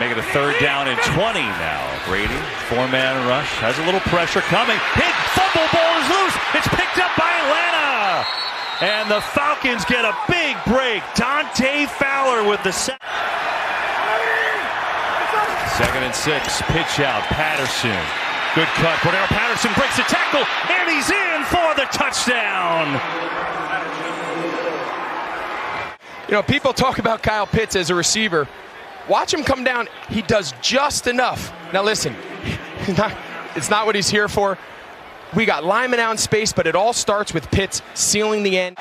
Make it a third down and 20 now. Brady, four-man rush, has a little pressure coming. Hit, fumble ball is loose. It's picked up by Atlanta. And the Falcons get a big break. Dante Fowler with the set. Second and six, pitch out, Patterson. Good cut. Cordarrelle Patterson breaks the tackle, and he's in for the touchdown. You know, people talk about Kyle Pitts as a receiver. Watch him come down. He does just enough. Now, listen, it's not what he's here for. We got Lyman out in space, but it all starts with Pitts sealing the end.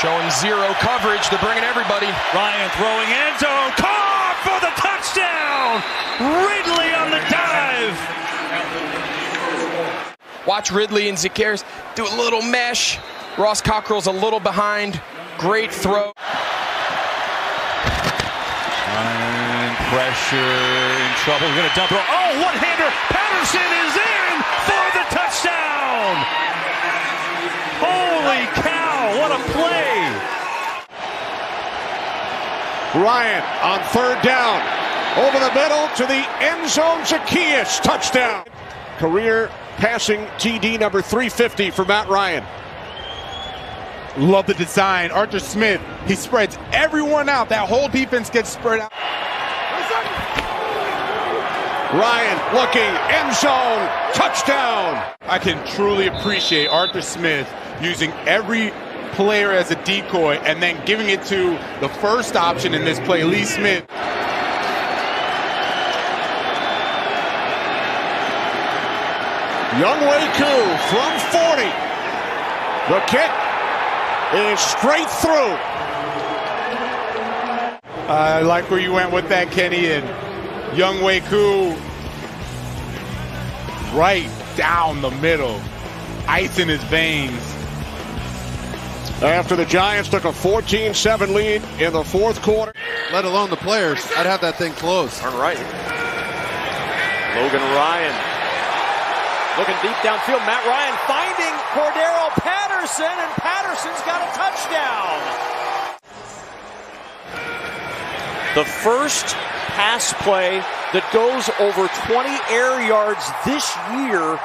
Showing zero coverage. They're bringing everybody. Ryan throwing end zone. Caught for the touchdown. Ridley on the dive. Watch Ridley and Zaccheaus do a little mesh. Ross Cockrell's a little behind. Great throw. Ryan, pressure, in trouble. We're going to dump it. Oh, one-hander. Patterson is in for the touchdown. Holy cow, what a play. Ryan on third down. Over the middle to the end zone. Zaccheaus. Touchdown. Career passing TD number 350 for Matt Ryan. Love the design. Arthur Smith, he spreads everyone out. That whole defense gets spread out. Ryan looking, end zone, touchdown. I can truly appreciate Arthur Smith using every player as a decoy and then giving it to the first option in this play, Lee Smith. Younghoe Koo from 40. The kick is straight through. I like where you went with that, Kenny. And Younghoe Koo right down the middle, ice in his veins. After the Giants took a 14-7 lead in the fourth quarter. Let alone the players. I'd have that thing close. Turn right. Logan Ryan. Looking deep downfield. Matt Ryan finding Cordarrelle Patterson, and Patterson's got a touchdown. The first pass play that goes over 20 air yards this year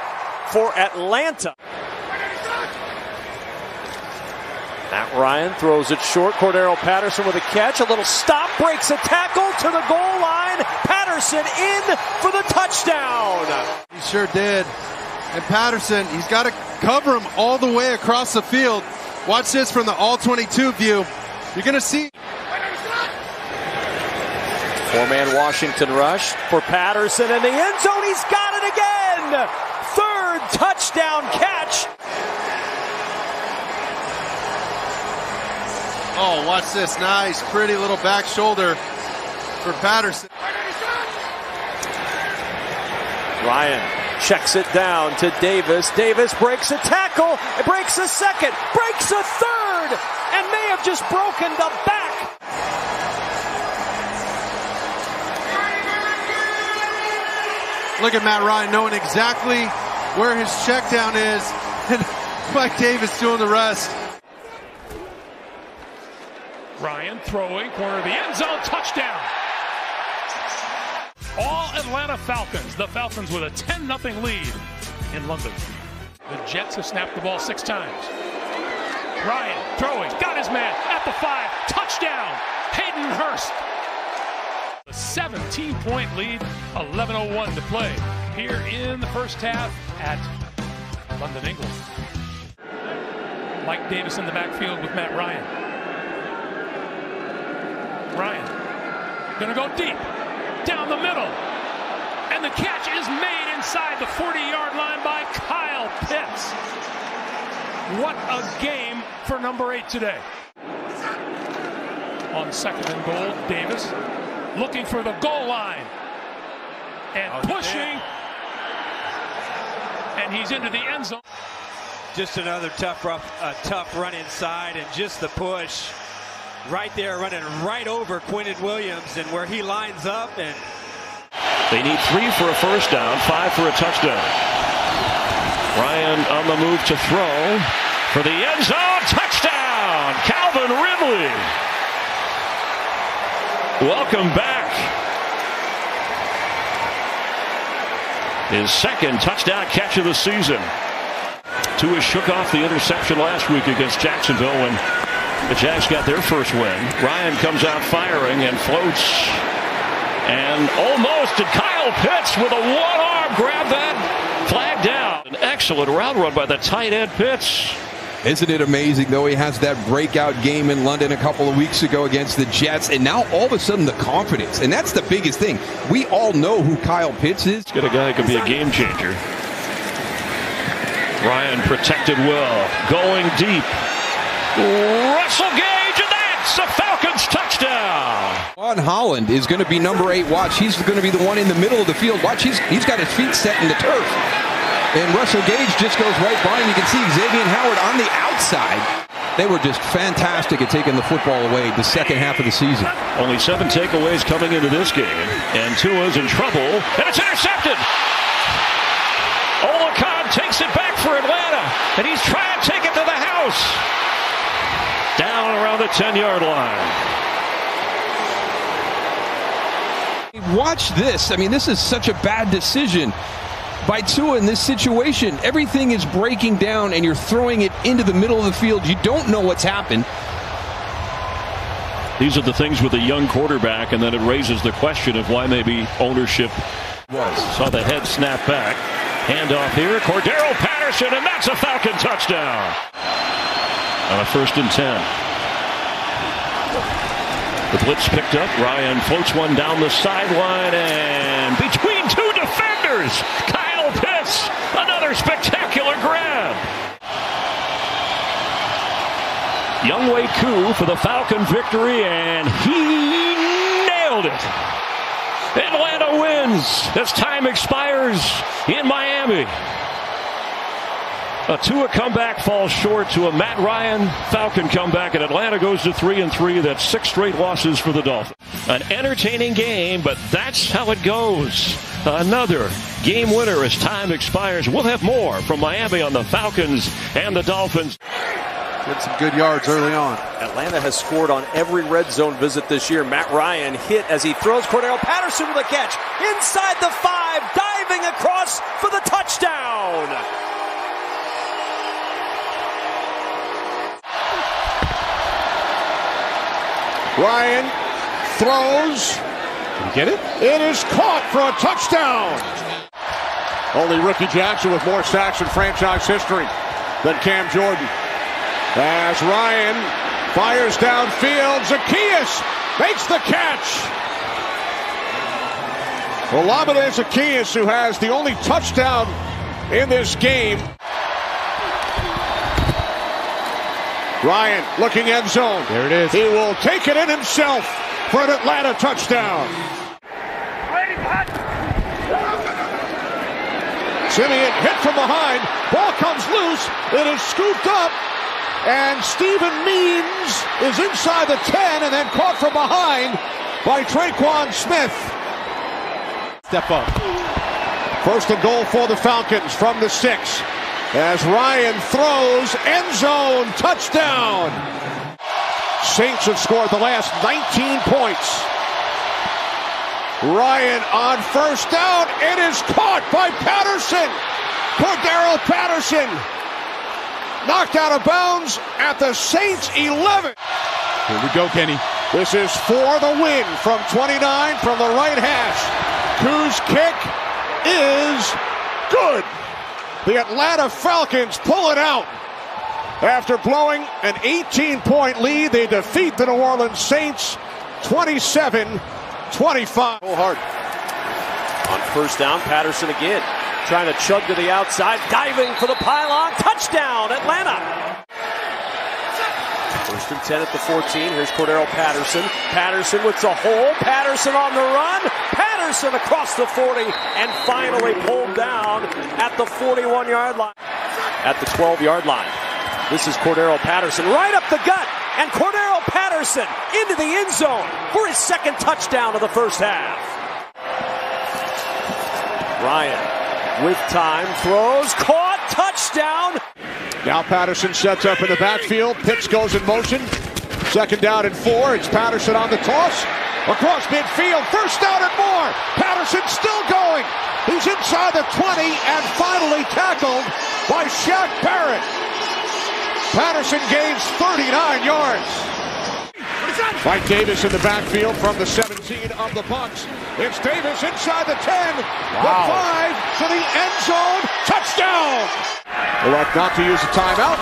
for Atlanta. Matt Ryan throws it short. Cordarrelle Patterson with a catch. A little stop, breaks a tackle to the goal line. Patterson in for the touchdown. He sure did. And Patterson, he's got to cover him all the way across the field. Watch this from the all 22 view. You're going to see. Four-man Washington rush for Patterson in the end zone. He's got it again. Third touchdown catch. Oh, watch this. Nice, pretty little back shoulder for Patterson. Ryan checks it down to Davis. Davis breaks a tackle, breaks a second, breaks a third, and may have just broken the back. Look at Matt Ryan knowing exactly where his check down is, and Mike Davis doing the rest. Ryan throwing, corner of the end zone, touchdown. Atlanta Falcons. The Falcons with a 10 0 lead in London. The Jets have snapped the ball six times. Ryan throwing, got his man at the five, touchdown. Hayden Hurst. A 17 point lead, 11.01 to play here in the first half at London, England. Mike Davis in the backfield with Matt Ryan. Ryan gonna go deep down the middle. And the catch is made inside the 40 yard line by Kyle Pitts. What a game for number eight today. On second and goal, Davis looking for the goal line and Oh, pushing. And he's into the end zone. Just another tough, rough, uh, tough run inside, and just the push right there, running right over Quinnen Williams, and where he lines up, and they need three for a first down, five for a touchdown. Ryan on the move to throw for the end zone. Touchdown! Calvin Ridley. Welcome back. His second touchdown catch of the season. Tua shook off the interception last week against Jacksonville when the Jacks got their first win. Ryan comes out firing and floats and almost did Kyle Pitts with a one arm grab that flag down. An excellent route run by the tight end Pitts. Isn't it amazing, though? He has that breakout game in London a couple of weeks ago against the Jets, and now all of a sudden the confidence. And that's the biggest thing. We all know who Kyle Pitts is. Get a guy who could be a game changer. Ryan protected well, going deep. Russell Gage, that's a Falcons touchdown. Jevon Holland is going to be number eight. Watch, he's going to be the one in the middle of the field. Watch, he's, he's got his feet set in the turf. And Russell Gage just goes right by him. You can see Xavien Howard on the outside. They were just fantastic at taking the football away the second half of the season. Only seven takeaways coming into this game. And Tua's in trouble, and it's intercepted. Oluokun takes it back for Atlanta, and he's trying to take it to the house. Down around the 10 yard line. Watch this. I mean, this is such a bad decision by Tua in this situation. Everything is breaking down, and you're throwing it into the middle of the field. You don't know what's happened. These are the things with a young quarterback, and then it raises the question of why maybe ownership was. Saw the head snap back. Handoff here. Cordarrelle Patterson, and that's a Falcon touchdown. On a first and 10. The blitz picked up. Ryan floats one down the sideline and between two defenders. Kyle Pitts, another spectacular grab. Younghoe Koo for the Falcon victory, and he nailed it. Atlanta wins as time expires in Miami. A Tua comeback falls short to a Matt Ryan Falcon comeback, and Atlanta goes to three and three. That's six straight losses for the Dolphins. An entertaining game, but that's how it goes. Another game winner as time expires. We'll have more from Miami on the Falcons and the Dolphins. Get some good yards early on. Atlanta has scored on every red zone visit this year. Matt Ryan hit as he throws Cordarrelle Patterson with a catch inside the five, diving across for the touchdown. Ryan throws. Get it? It is caught for a touchdown. Only Rickey Jackson with more sacks in franchise history than Cam Jordan. As Ryan fires downfield, Zaccheaus makes the catch. Olamide Zaccheaus, who has the only touchdown in this game. Ryan looking end zone. There it is. He will take it in himself for an Atlanta touchdown. Siemian hit from behind. Ball comes loose. It is scooped up. And Steven Means is inside the 10 and then caught from behind by Tre'Quan Smith. Step up. First and goal for the Falcons from the six. As Ryan throws, end zone, touchdown. Saints have scored the last 19 points. Ryan on first down. It is caught by Patterson. Cordarrelle Patterson knocked out of bounds at the Saints 11. Here we go, Kenny. This is for the win from 29 from the right hash. Koo's kick is good. The Atlanta Falcons pull it out. After blowing an 18 point lead, they defeat the New Orleans Saints 27 25. Go hard. On first down, Patterson again. Trying to chug to the outside, diving for the pylon. Touchdown, Atlanta. First and 10 at the 14. Here's Cordarrelle Patterson. Patterson with the hole. Patterson on the run. Patterson across the 40 and finally pulled down at the 41 yard line. At the 12 yard line. This is Cordarrelle Patterson right up the gut. And Cordarrelle Patterson into the end zone for his second touchdown of the first half. Ryan with time throws, caught, touchdown. Now Patterson sets up in the backfield. Pitts goes in motion. Second down and four. It's Patterson on the toss. Across midfield. First down and more. Patterson still going. He's inside the 20 and finally tackled by Shaq Barrett. Patterson gains 39 yards. Mike Davis in the backfield from the 17 of the Bucks. It's Davis inside the 10, the 5 to the end zone. Touchdown! Elect not to use the timeout.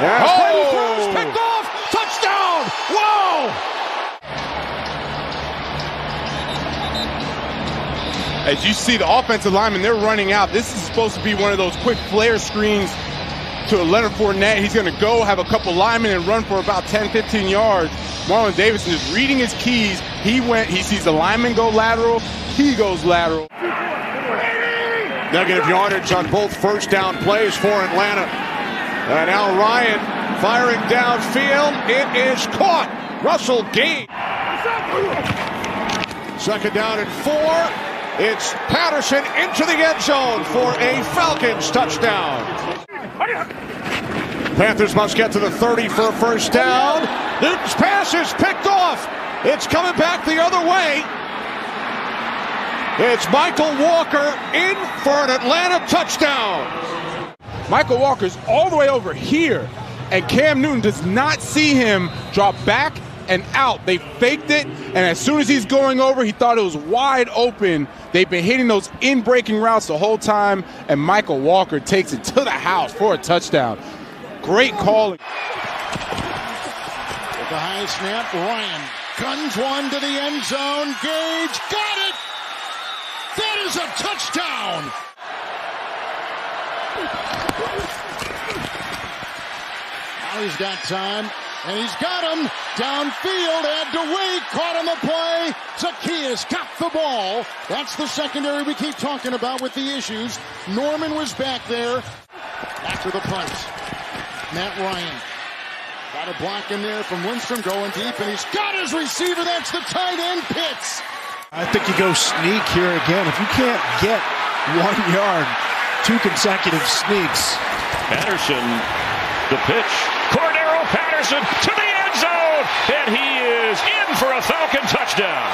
Yeah, Oh! Picked off. Touchdown! Whoa! As you see, the offensive lineman, they're running out. This is supposed to be one of those quick flare screens to Leonard Fournette. He's going to go have a couple linemen and run for about 10, 15 yards. Marlon Davidson is reading his keys. He went, he sees the lineman go lateral. He goes lateral. Negative yardage on both first down plays for Atlanta. And now Ryan firing downfield. It is caught. Russell Gage. Second down and four. It's Patterson into the end zone for a Falcons touchdown. Panthers must get to the 30 for a first down. Newton's pass is picked off. It's coming back the other way. It's Mykal Walker in for an Atlanta touchdown. Mykal Walker's all the way over here, and Cam Newton does not see him drop back and out. They faked it, and as soon as he's going over, he thought it was wide open. They've been hitting those in breaking routes the whole time, and Mykal Walker takes it to the house for a touchdown. Great calling. With the high snap, Ryan guns one to the end zone. Gage got it. That is a touchdown. Now he's got time, and he's got him downfield. Add to wait, caught on the play. Zaccheaus got the ball. That's the secondary we keep talking about with the issues. Norman was back there after the punt. Matt Ryan Got a block in there from Lindstrom going deep, and he's got his receiver. That's the tight end, Pitts. I think you go sneak here again. If you can't get one yard, two consecutive sneaks. Patterson, the pitch. Patterson to the end zone, and he is in for a Falcon touchdown.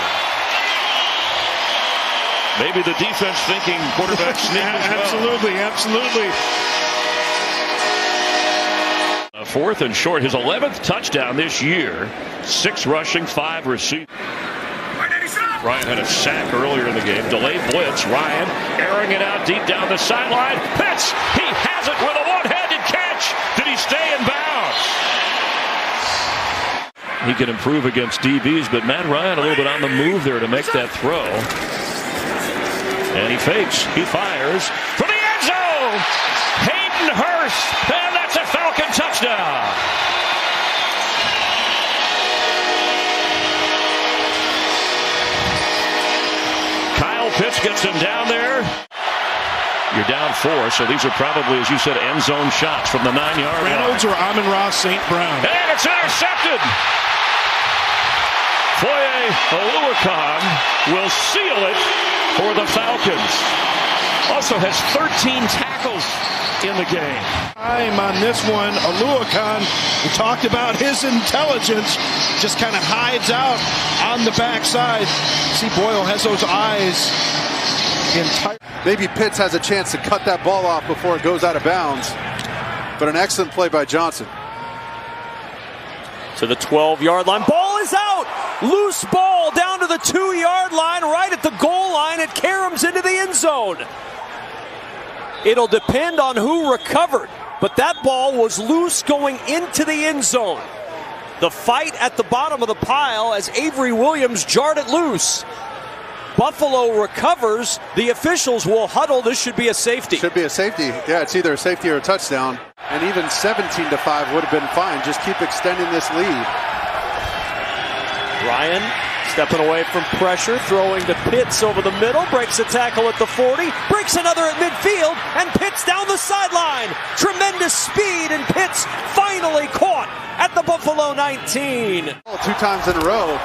Maybe the defense thinking quarterback sneak as well. absolutely, absolutely. A fourth and short, his 11th touchdown this year. Six rushing, five receiving. Ryan had a sack earlier in the game. Delayed blitz. Ryan airing it out deep down the sideline. Pitts, he has it with a one-handed catch. Did he stay in bounds? He can improve against DBs, but Matt Ryan a little bit on the move there to make that throw. And he fakes. He fires for the end zone. Hayden Hurst, and that's a Falcon touchdown. Kyle Pitts gets him down there. You're down four, so these are probably, as you said, end zone shots from the nine yard line. Reynolds or Amon-Ra St. Brown. And it's intercepted. Foye Oluokun will seal it for the Falcons. Also has 13 tackles in the game. Time on this one, Oluokun, we talked about his intelligence, just kind of hides out on the backside. See, Boyle has those eyes. Entire. Maybe Pitts has a chance to cut that ball off before it goes out of bounds. But an excellent play by Johnson. to the 12 yard line. Ball is out. Loose ball down to the two yard line, right at the goal line. It caroms into the end zone. It'll depend on who recovered, but that ball was loose going into the end zone. The fight at the bottom of the pile as Avery Williams jarred it loose. Buffalo recovers. The officials will huddle. This should be a safety. Should be a safety. Yeah, it's either a safety or a touchdown. And even 17 to 5 would have been fine. Just keep extending this lead. Ryan stepping away from pressure, throwing to Pitts over the middle, breaks a tackle at the 40, breaks another at midfield, and Pitts down the sideline. Tremendous speed, and Pitts finally caught at the Buffalo 19. Two times in a row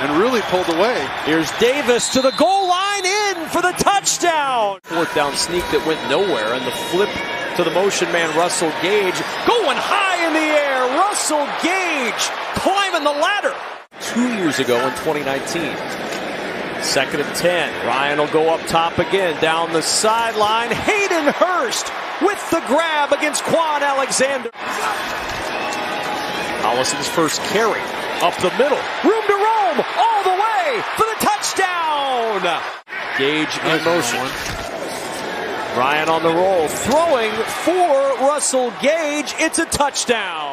and really pulled away. Here's Davis to the goal line in for the touchdown. Fourth down sneak that went nowhere, and the flip to the motion man Russell Gage going high in the air. Russell Gage climbing the ladder. Two years ago in 2019. Second and 10. Ryan will go up top again, down the sideline. Hayden Hurst with the grab against Kwon Alexander. Ollison's first carry up the middle. Room to roam all the way for the touchdown. Gage in motion. Ryan on the roll, throwing for Russell Gage. It's a touchdown.